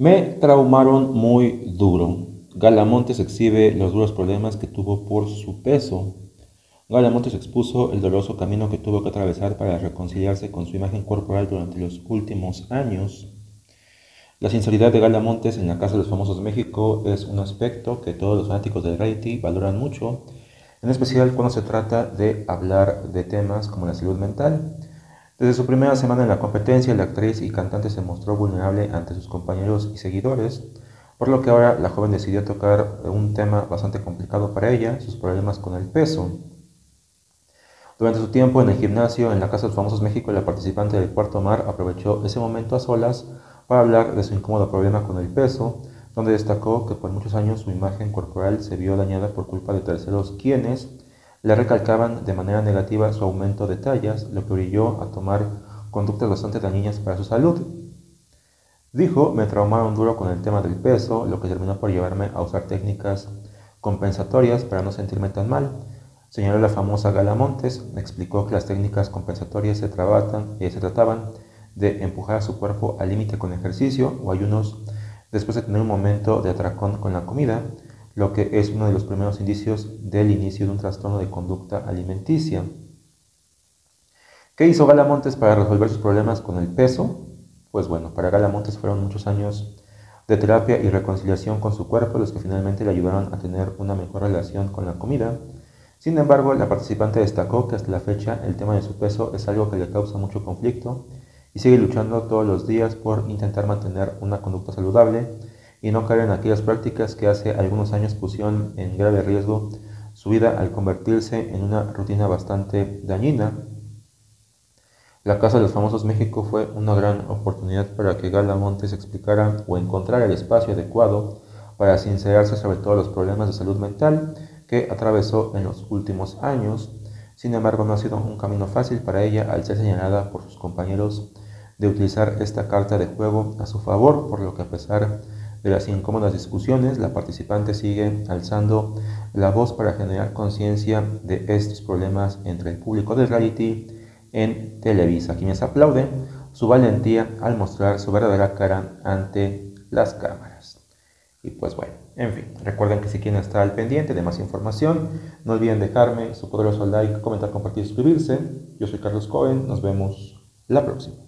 Me traumaron muy duro. Galamontes exhibe los duros problemas que tuvo por su peso. Galamontes expuso el doloroso camino que tuvo que atravesar para reconciliarse con su imagen corporal durante los últimos años. La sinceridad de Galamontes en la Casa de los Famosos de México es un aspecto que todos los fanáticos del reality valoran mucho, en especial cuando se trata de hablar de temas como la salud mental. Desde su primera semana en la competencia, la actriz y cantante se mostró vulnerable ante sus compañeros y seguidores, por lo que ahora la joven decidió tocar un tema bastante complicado para ella, sus problemas con el peso. Durante su tiempo en el gimnasio en la Casa de los Famosos México, la participante del Cuarto Mar aprovechó ese momento a solas para hablar de su incómodo problema con el peso, donde destacó que por muchos años su imagen corporal se vio dañada por culpa de terceros quienes le recalcaban de manera negativa su aumento de tallas, lo que orilló a tomar conductas bastante dañinas para su salud. Dijo, me traumaron duro con el tema del peso, lo que terminó por llevarme a usar técnicas compensatorias para no sentirme tan mal. Señaló la famosa Gala Montes, explicó que las técnicas compensatorias se, eh, se trataban de empujar a su cuerpo al límite con ejercicio o ayunos después de tener un momento de atracón con la comida, lo que es uno de los primeros indicios del inicio de un trastorno de conducta alimenticia. ¿Qué hizo Galamontes para resolver sus problemas con el peso? Pues bueno, para Galamontes fueron muchos años de terapia y reconciliación con su cuerpo los que finalmente le ayudaron a tener una mejor relación con la comida. Sin embargo, la participante destacó que hasta la fecha el tema de su peso es algo que le causa mucho conflicto y sigue luchando todos los días por intentar mantener una conducta saludable y no caer en aquellas prácticas que hace algunos años pusieron en grave riesgo su vida al convertirse en una rutina bastante dañina la Casa de los Famosos México fue una gran oportunidad para que Gala Montes explicara o encontrara el espacio adecuado para sincerarse sobre todos los problemas de salud mental que atravesó en los últimos años. Sin embargo, no ha sido un camino fácil para ella al ser señalada por sus compañeros de utilizar esta carta de juego a su favor, por lo que a pesar de las incómodas discusiones, la participante sigue alzando la voz para generar conciencia de estos problemas entre el público del reality en Televisa, quienes aplauden su valentía al mostrar su verdadera cara ante las cámaras. Y pues bueno, en fin, recuerden que si quieren estar al pendiente de más información, no olviden dejarme su poderoso like, comentar, compartir y suscribirse. Yo soy Carlos Cohen, nos vemos la próxima.